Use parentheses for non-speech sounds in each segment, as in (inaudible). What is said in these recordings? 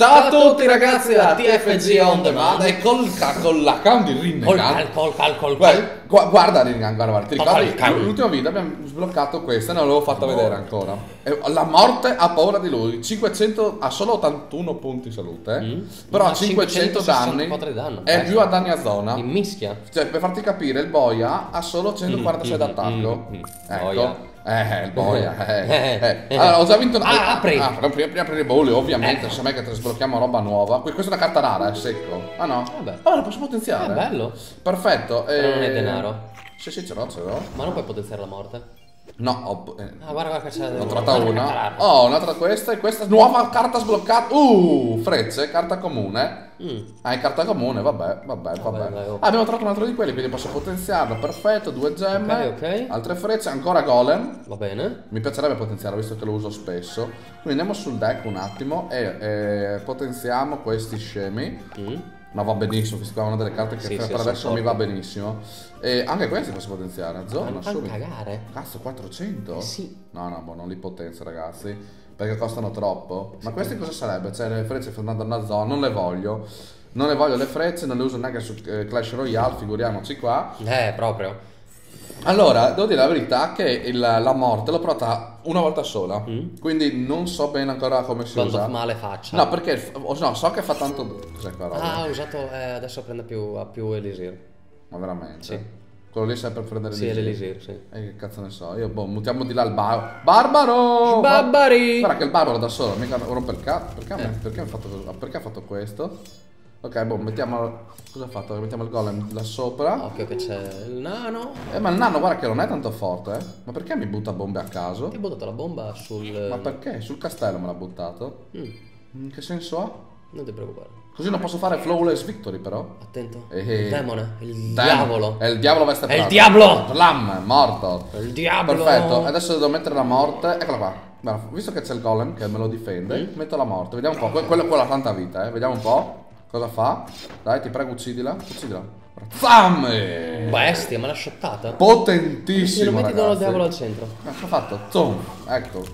Ciao a tutti ragazzi da TFG On Demand e col, ca- con l'account di Rinnegan col cal, col cal. Guarda, gu- guarda Rinnegan, guarda, guarda, ti ricordi l'ultimo video abbiamo sbloccato questa, non l'avevo fatta vedere ancora E La morte ha paura di lui, 500, ha solo 81 punti salute. Mm. Però ha 500 danni 564 di danno, È eh. più a danni a zona In mischia. Cioè per farti capire il boia ha solo 146 Mm, d'attacco mm, mm, mm. Ecco. Eh, il boia (laughs) eh, Eh, eh. Allora ho già vinto Ah, apri. Ah, prima, prima aprire i bauli ovviamente Eh. Se mai che te sblocchiamo roba nuova Que- Questa è una carta rara, è secco Ah no? Vabbè. Ah, la posso È potenziare? bello. Perfetto. Però non è eh, denaro. Sì, sì, ce l'ho, ce l'ho. Ma non puoi potenziare la morte. No, ho, eh, Ah, guarda, c'è. ho trovata una. Oh, un'altra questa e questa. Nuova carta sbloccata. Uh, frecce, carta comune. Mm. Ah, è carta comune, vabbè, vabbè, vabbè. oh. Ah, abbiamo trovato un altro di quelli, quindi posso potenziarlo. Perfetto, due gemme. Ok, ok. Altre frecce, ancora golem. Va bene. Mi piacerebbe potenziarlo visto che lo uso spesso. Quindi andiamo sul deck un attimo e eh, potenziamo questi scemi. Mm. Ma va benissimo, questa qua è una delle carte che Sì, per sì, adesso mi va benissimo. E anche questi posso potenziare, a zona, Ma subito. cagare. Cazzo, 400? Eh sì. No, no, boh, non li potenzio, ragazzi. Perché costano troppo. Ma questi cosa sarebbe? Cioè, le frecce andando una zona, non le voglio. Non le voglio le frecce, non le uso neanche su eh, Clash Royale, figuriamoci qua. Eh, proprio. Allora, devo dire la verità che il- la morte l'ho provata una volta sola. Mm. Quindi non so bene ancora come si Quando usa. male faccia. No, perché no, so che fa tanto. Cos'è qua roba? Ah, ha usato. Eh, adesso prende più. Ha più Elisir. Ma veramente? Sì. Quello lì serve per prendere Sì, è l'Elisir. l'Elisir, sì. E che cazzo ne so, io boh, mutiamo di là il bar- barbaro! Barbari! Guarda che il barbaro da solo, mica rompe il cazzo. Perché, Eh. perché, ha fatto, perché ha fatto questo? Ok, boh, mettiamo. Cosa ha fatto? Mettiamo il golem là sopra. Occhio che c'è il nano. Eh, ma il nano, guarda che non è tanto forte, eh. Ma perché mi butta bombe a caso? Ti ha buttato la bomba sul. Ma perché? Sul castello me l'ha buttato. Mm, Mm, Che senso ha? non ti preoccupare. Così non posso fare flawless victory, però. Attento. Eh, Il demone. Il Damn. diavolo. È il diavolo veste È il diavolo! Slam, morto. È il diavolo. Perfetto, adesso devo mettere la morte. Eccola qua. Guarda, visto che c'è il golem che me lo difende, Mm. metto la morte. Vediamo un po'. Que- quello, quello ha tanta vita, eh. Vediamo un po' cosa fa. Dai, ti prego, uccidila. Uccidila. Zamme! Bestia, me l'ha shottata. Potentissimo. Se lo metti il ragazzi. diavolo al centro. Ah, Cosa ha fatto? Zoom. Ecco.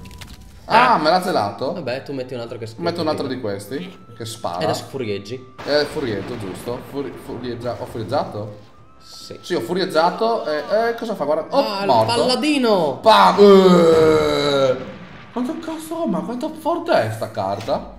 Ah, me l'ha zelato. Vabbè, tu metti un altro che Metto un altro di questi che Ed spara. è sfurieggi. È furietto, giusto? Furi- furieggia- ho furieggiato? Sì. Sì, ho furieggiato e, e cosa fa? Guarda, oh, ah, il morto. palladino! Pam! Eh! Quanto cazzo, ma quanto forte è sta carta?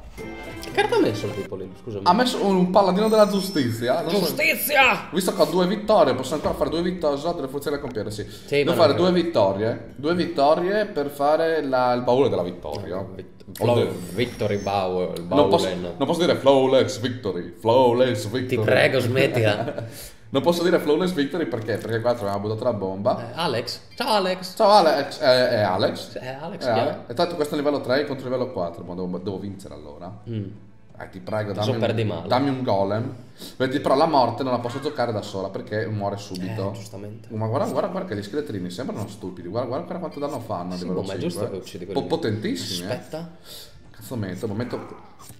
Carta ha messo il tipo lì? Scusami. Ha messo un paladino della giustizia. Non so- Giustizia! Visto che ho due vittorie, posso ancora fare due vittorie. So delle funzioni da compiere, sì. Sì, Devo fare due vittorie. Due vittorie per fare la- il baule della vittoria. Oddio. Flow, Victory Bauer. Non posso, non posso dire flawless victory. Flawless victory. Ti prego, smettila. (laughs) Non posso dire flawless victory perché? Perché qua avevamo buttato la bomba. Eh, Alex. Ciao Alex. Ciao Alex, eh, è Alex. Eh, Alex, Eh, è? Ale- E tanto questo è livello 3 contro livello 4, ma devo, devo vincere allora. Mm. Eh, ti prego, dammi un, dammi un golem. Vedi, però la morte non la posso giocare da sola perché muore subito. Eh, giustamente. ma guarda, guarda, guarda che gli scheletrini sembrano stupidi. Guarda, guarda, quanto danno fanno Sì, boh, ma è 5. giusto che uccidi quelli potentissimi, eh. Aspetta. Cazzo metto? Lo metto,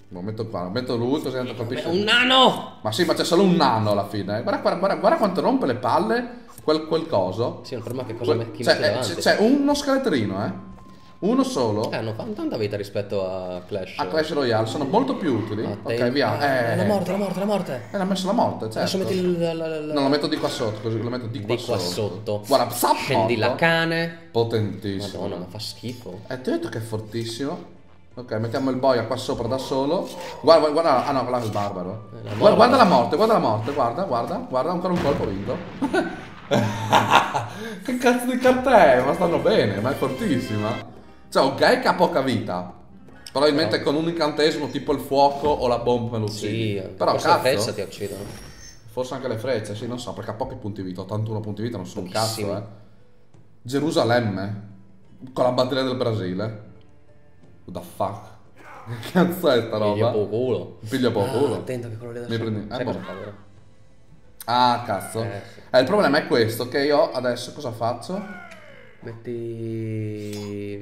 lo metto qua, lo metto lui così tanto colpisce. Un nano! Ma sì, ma c'è solo un nano alla fine. eh. Guarda, guarda, guarda, guarda quanto rompe le palle quel, quel coso. Sì, è che cosa chi cioè, eh, c'è, c'è uno scheletrino, eh. Uno solo. Eh, hanno fatto tanta vita rispetto a Clash. A Clash Royale sono molto più utili. Attento. Ok, via. Eh, Eh, la morte, la morte, la morte. Eh, l'ha messo la morte, certo. Adesso metti il... la- la- la- Non lo metto di qua sotto, così lo metto di qua, di qua sotto. Guarda, zap, Scendi morto. la cane. Potentissimo. Madonna, ma fa schifo. Eh, ti ho detto che è fortissimo. Ok, mettiamo il boia qua sopra da solo. Guarda, guarda, ah no, là è il barbaro. Eh, la Guarda, guarda la morte, guarda la morte, guarda, guarda, guarda, ancora un colpo vinto. (laughs) che cazzo di carta è? Ma stanno bene, ma è fortissima. Cioè, ok che ha poca vita. Probabilmente con un incantesimo tipo il fuoco o la bomba lo Sì, uccidi. eh, Però forse la cazzo, freccia ti uccidono. forse anche le frecce, sì, non so, perché ha pochi punti vita, 81 punti vita, non sono un cazzo, eh. Gerusalemme, con la bandiera del Brasile. What the fuck? (laughs) Che cazzo è sta Piglia roba? poco culo. Piglia poco Ah, culo. attento che quello lì da Mi prendi- eh, boh. Ah, cazzo. Eh, sì. Eh, il problema è questo, che io adesso cosa faccio? Metti...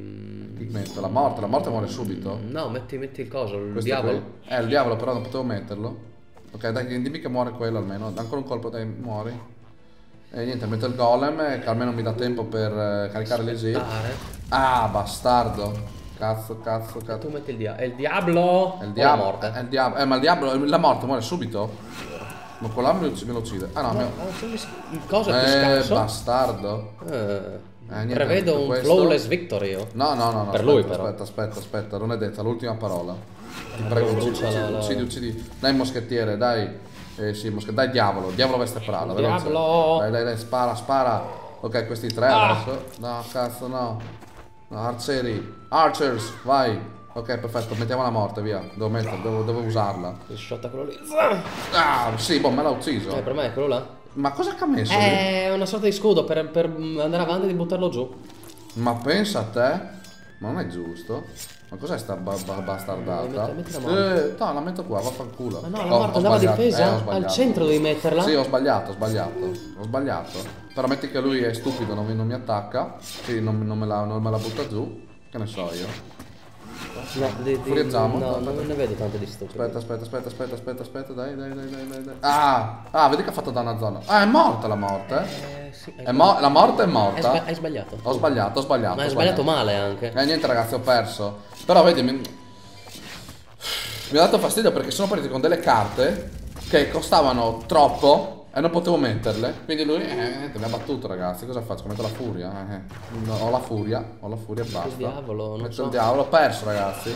Metto la morte, la morte muore subito. No, metti, metti il coso, il Questo diavolo. qui? Eh, il diavolo però non potevo metterlo. Ok, dai, dimmi che muore quello almeno. Ancora un colpo, dai, muori. E niente, metto il golem eh, che almeno mi dà tempo per eh, caricare l'esil. Dare. Ah, bastardo. Cazzo, cazzo, Tu cazzo. metti il diavolo. È il diavolo. È il diavolo. È il diavolo. Eh, ma il diavolo. La morte muore subito? Ma quello là me lo, uccide. Ah no, No, solo il coso è più Eh, scarso. bastardo. Eh, niente, prevedo un questo. flawless victory io. No, no, no, no. Per aspetta, lui, però. Aspetta, aspetta, aspetta. Non è detta l'ultima parola. Ti Eh, prego, uccidi, la- uccidi, uccidi. Dai, moschettiere, dai. Eh, sì, moschettiere. Dai, diavolo. Diavolo veste veloce. Diavolo! Dai, dai, dai, spara, spara. Ok, questi tre Ah! adesso. No, cazzo, no. No, arcieri. Archers, vai. Ok, perfetto. Mettiamo la morte, via. Devo mettere, devo, devo usarla. Il shot a quello lì. Ah, sì, boh, me l'ha ucciso. Eh, per me è quello là. Ma cosa che ha messo lì? È una sorta di scudo per, per andare avanti e buttarlo giù. Ma pensa a te. Ma non è giusto. Ma cos'è sta ba- ba- bastardata? Metti- metti la. Eh, no, la metto qua, vaffanculo. Ma no, la morte ho andava difesa. Eh, Al centro devi metterla. Sì, ho sbagliato, ho sbagliato. Ho sbagliato. Però metti che lui è stupido, non mi, non mi attacca. Sì, non, non me la, non me la butta giù. Che ne so io. No, di, di, Furiazziamo? no, Aspetta. non ne vedo tante di stupidi. Aspetta, aspetta, aspetta, aspetta, aspetta, aspetta, dai, dai, dai, dai, dai. Ah, ah, vedi che ha fatto danno a zona. Ah, è morta la morte. Eh, sì, hai È mo- la morte è hai morta. sba- hai sbagliato. Ho sbagliato, ho sbagliato. Ma hai ho sbagliato male anche. Eh niente ragazzi, ho perso. Però vedi, mi... mi ha dato fastidio perché sono partiti con delle carte che costavano troppo e non potevo metterle. Quindi lui eh, mi ha battuto ragazzi. Cosa faccio? Metto la furia. Eh, eh. No, ho la furia, ho la furia e basta. Il diavolo, non Metto so. il diavolo, ho perso ragazzi.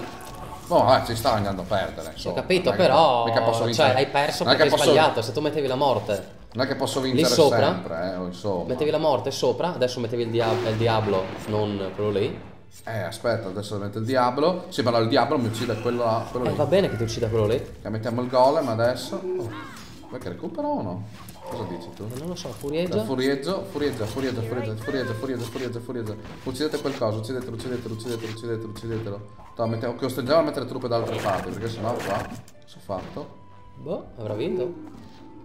Boh, vabbè, ci stavo andando a perdere. Ho insomma. capito, però. mica posso vincere. Cioè, hai perso perché hai posso- sbagliato. Se tu mettevi la morte, Non è che posso vincere sopra? sempre, eh, insomma. mettevi la morte sopra, adesso mettevi il, dia- il diavolo, non quello lì. Eh, aspetta, adesso metto il diavolo. Sì, però il diavolo mi uccide quello, là- quello Eh, lì. va bene che ti uccida quello lì. E mettiamo il golem adesso. Oh, vuoi che recupera o no? Cosa dici tu? Eh, Non lo so, Eh, furieggia. Furieggio, furieggio, furieggia, furieggio, furieggia, furieggia, furieggia, furieggia. Uccidete quel coso, uccidetelo, uccidetelo, uccidetelo, uccidetelo, uccidetelo. No, mettiamo, costringiamo a mettere truppe da altre parti, perché sennò qua, ho fatto? Boh, avrà vinto.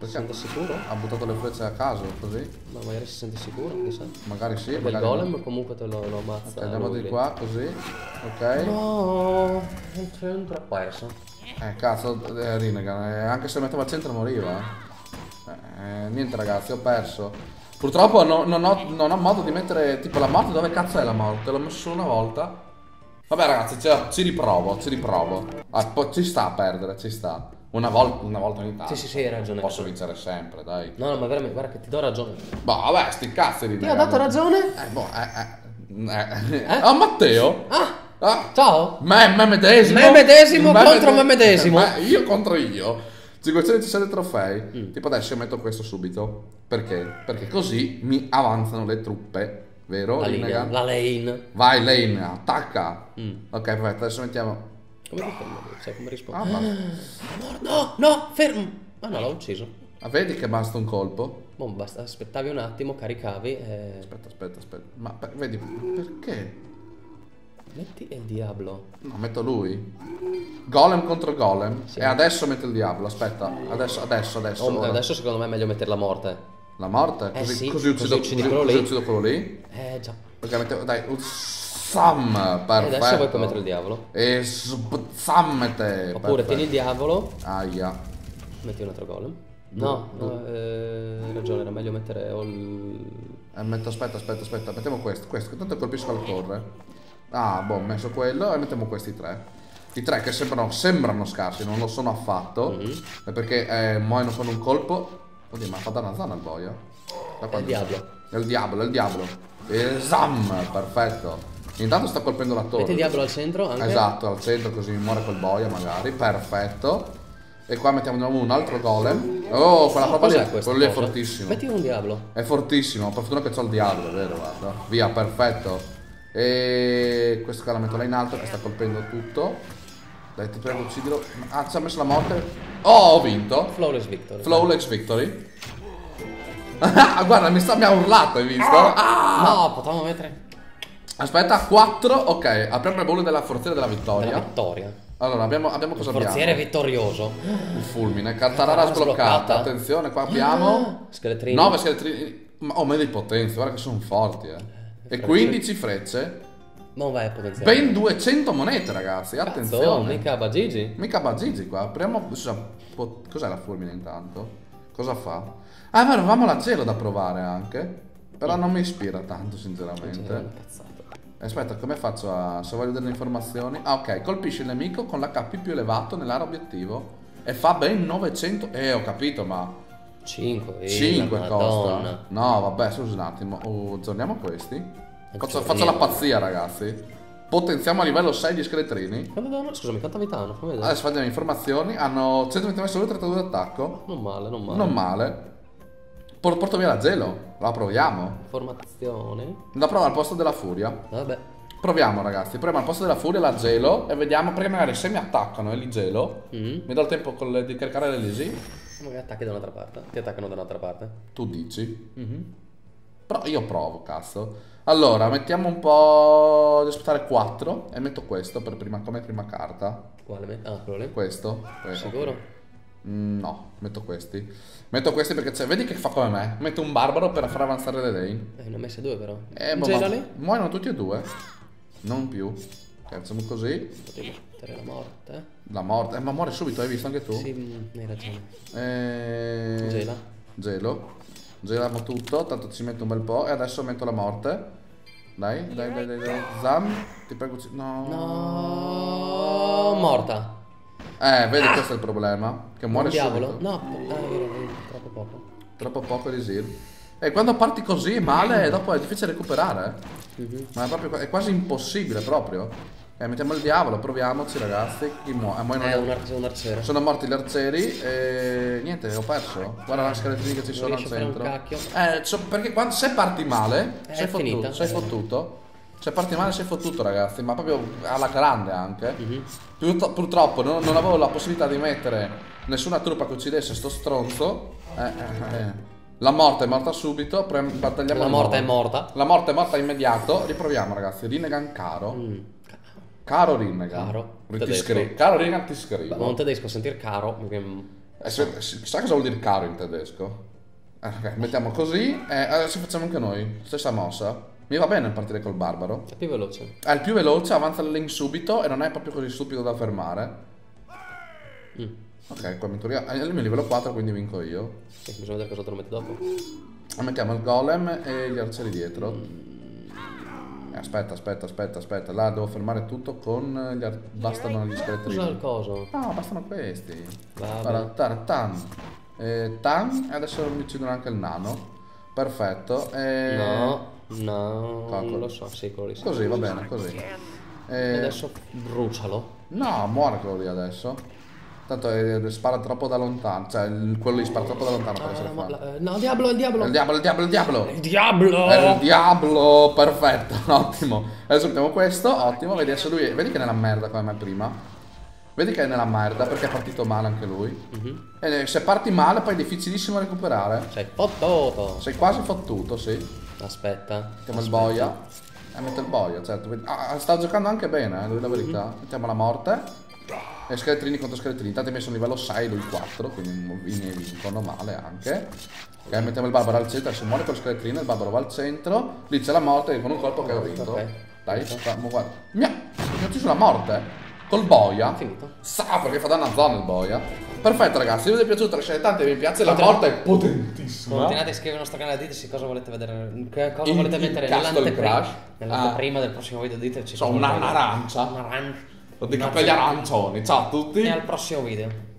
Si Perché sente sicuro? ha buttato le frecce a caso, così? Ma magari si sente sicuro, chissà. Magari sì, Perché il magari golem no. comunque te lo, lo ammazza. Ok, andiamo di qua, così. Ok. No, non c'entra. Perso. Eh, cazzo, eh, Rinnegan, eh, anche se lo metteva al centro moriva. Eh. Eh, niente ragazzi, ho perso. Purtroppo no- non, ho, non ho modo di mettere tipo la morte, dove cazzo è la morte? L'ho messo una volta. Vabbè ragazzi, ci, ci riprovo, ci riprovo. Ah, ci sta a perdere, ci sta. Una, vol- una volta ogni tanto. Sì, sì, sì, hai ragione. Posso vincere sempre, dai. No, no, ma veramente, guarda che ti do ragione. Boh, vabbè, sti cazzi di Ti ho dato ragione? Eh, boh, eh, eh. eh. Ah, Matteo? Ah, Ah, ciao. Me, me medesimo. Me medesimo contro me medesimo. Ma io contro io. 517 trofei. Mm. Tipo adesso metto questo subito. Perché? Perché così mi avanzano le truppe. Vero? La linea, la lane. Vai lane, attacca. Mm. Ok, perfetto. Adesso mettiamo. Come rispondo? Sai come rispondo? Ah, basta. No, no, fermo. Ma no, l'ho ucciso. Ah, vedi che basta un colpo? Boh, basta, aspettavi un attimo, caricavi e... Aspetta, aspetta, aspetta. Ma per- vedi, perché? Metti il diavolo. No, metto lui. Golem contro golem. Sì. E adesso metto il diavolo. Aspetta. Adesso, adesso, adesso. Oh, adesso secondo me è meglio mettere la morte. La morte? Eh Così, sì, così uccido, così uccidi così- quello uccido quello lì. Eh già. Perché mettevo, dai, Sam, E perfetto. adesso vuoi poi mettere il diavolo. E szammete. Oppure tieni il diavolo, Aia. metti un altro golem. No, no, eh, hai ragione, era meglio mettere o il... Eh, metto, aspetta, aspetta, aspetta. Mettiamo questo, questo, che tanto colpisco al corre. Ah, boh, ho messo quello e mettiamo questi tre. I tre che sembrano, sembrano scarsi, non lo sono affatto. Mhm. È perché eh, muoiono con un colpo. Oddio, ma fa da una zona il boia. Da È il diavolo. È il diavolo, è il diavolo. E zam, perfetto. Intanto sta colpendo la torre. Metti il diavolo al centro anche. Esatto, al centro così muore quel boia magari. Perfetto. E qua mettiamo di nuovo un altro golem. Oh, quella Cos'è lì, quello lì è fortissimo. Metti un diavolo. È fortissimo, per fortuna che c'ho il diavolo, è vero, guarda. Via, perfetto. E questo qua la metto là in alto che sta colpendo tutto. Dai, ti prego, uccidilo. Ah, ci ha messo la morte. Oh, ho vinto. Flawless victory. Flawless victory. (laughs) Ah, guarda, mi, sta, mi ha urlato, hai visto? Ah! No, potevamo mettere Aspetta, 4. Ok, apriamo le bolle della forziere della della vittoria. vittoria. Allora, abbiamo, abbiamo cosa Forziere abbiamo? vittorioso. Il fulmine, Cartarara Ah, sbloccata. sbloccata. Attenzione, qua abbiamo Scheletrini. 9 scheletrini. Ma oh, me di potenza, guarda che sono forti, eh. E 15 frecce. Non vai a potenziare. Ben 200 monete, ragazzi. Cazzo, Attenzione. mica Bagigi. Mica Bagigi qua. Apriamo. scusa, po- Cos'è la fulmine intanto? Cosa fa? Ah, ma avevamo la gelo da provare anche. Però non mi ispira tanto, Cioè, sinceramente. cazzata. Aspetta, come faccio a... se voglio delle informazioni? Ah, ok. Colpisce il nemico con l'HP più elevato nell'area obiettivo. E fa ben 900... Eh, ho capito, ma... 5, 5 Madonna. costa. No, vabbè, scusa un attimo. Oh, zoniamo questi. Faccio, faccio la pazzia, ragazzi. Potenziamo a livello 6 gli scheletrini. Quanto danno? Scusami, quanta vita hanno? Fammi vedere. Adesso vediamo informazioni. Hanno 129 salute e 32 d'attacco. Non male, non male. Non male. Por- porto via la gelo. La proviamo. Formazione. La provo al posto della furia. Vabbè. Proviamo, ragazzi. Proviamo al posto della furia la gelo. E vediamo. Perché magari se mi attaccano e li gelo. Mm. Mi do il tempo con le- di caricare le lisi. Magari attacchi da un'altra parte. Ti attaccano da un'altra parte. Tu dici. Mhm. Però io provo, cazzo. Allora, mettiamo un po' di aspettare 4 e metto questo per prima, come prima carta. Quale? Ah, quello lì. Questo. questo. Sicuro? Mm, no, metto questi. Metto questi perché c'è, vedi che fa come me. Metto un barbaro per far avanzare le Dane. Eh, ne ho messe due però. Eh, boh, ma muoiono tutti e due. Non più. Ok, facciamo così. Potevi mettere la morte. La morte. Eh, ma muore subito, hai visto anche tu? Sì, mm, hai ragione. Eh... Gela. Gelo. Geliamo tutto, tanto ci metto un bel po'. E adesso metto la morte. Dai, dai, dai, dai, dai. Zam, ti prego. No. No, morta. Eh, vedi, questo è il problema. Che muore Un diavolo? subito. No, ah, è troppo poco. Troppo poco elisir. E quando parti così male, dopo è difficile recuperare. eh. Mhm. Ma è, proprio, è quasi impossibile proprio. Eh, mettiamo il diavolo, proviamoci ragazzi. Chi muore? Eh, muoiono È gli- un, ar- un arciere. Sono morti gli arcieri e niente, ho perso. Guarda la scheletrini che ci sono al centro. Eh, so- perché quando, se parti male, Eh, sei finita. fottuto. Sei fottuto. Se parti male sei fottuto ragazzi, ma proprio alla grande anche. Mhm. Purtro- purtroppo non, non avevo la possibilità di mettere nessuna truppa che uccidesse sto stronzo. Eh, eh, eh. La morte è morta subito, battagliamo La morte è morta. La morte è morta immediato. Riproviamo ragazzi. Rinnegan caro. Mm. Caro Rinnegan. Caro. Ti Tedesco. scri- Caro Rinnegan ti scrivo. ma un tedesco sentire caro. mm, Eh, se- sa cosa vuol dire caro in tedesco? Eh, ok, mettiamo così e adesso facciamo anche noi. Stessa mossa. Mi va bene partire col barbaro. È più veloce. È il più veloce, avanza il link subito e non è proprio così stupido da fermare. Mm. Ok, qua mi togliamo. Eh, il mio livello 4, quindi vinco io. Sì, bisogna vedere cosa te lo metti dopo. E mettiamo il golem e gli arcieri dietro. Eh, aspetta, aspetta, aspetta, aspetta. Là devo fermare tutto con gli Bastano gli Usa il coso. No, bastano questi. Tar- tan. Eh, tan e adesso mi uccidono anche il nano. Perfetto. E... No, no, non lo so, sì, quello lì. Così, va bene, così. E adesso brucialo. No, muore quello lì adesso. Tanto eh, spara troppo da lontano. Cioè, il- quello lì spara troppo da lontano per Ah, essere fatto. eh, no, diavolo, il diavolo. Il diavolo, il diavolo, il diavolo! Il diavolo! È il diavolo, perfetto, (laughs) ottimo. Adesso mettiamo questo, ottimo. Vedi adesso lui, vedi che è nella merda come me prima. Vedi che è nella merda perché è partito male anche lui. Mhm. E se parti male poi è difficilissimo recuperare. Sei fottuto. Sei quasi fottuto, sì. Aspetta. Mettiamo il boia. E metto il boia, certo. Vedi- Ah, sta giocando anche bene, eh, lui la verità. Mettiamo la morte. E scheletrini contro scheletrini. Intanto mi sono livello 6, lui 4, quindi i miei vincono male anche. Ok, mettiamo il barbaro al centro, adesso muore con lo scheletrino, il barbaro va al centro, lì c'è la morte con un colpo che ho vinto. Dai, sta- mo guarda. Mi ha, mi ha ucciso la morte. Col boia. Finito. Sa perché fa danno a zona il boia. Perfetto ragazzi, se vi è piaciuto lasciate tanto e vi piace, la morte è potentissima. Continuate a iscrivervi al nostro canale, diteci cosa volete vedere, cosa In- volete in mettere nell'anteprima, Crash. nell'anteprima del prossimo video, diteci So, cosa una Ho dei capelli arancioni. Ciao a tutti. E al prossimo video.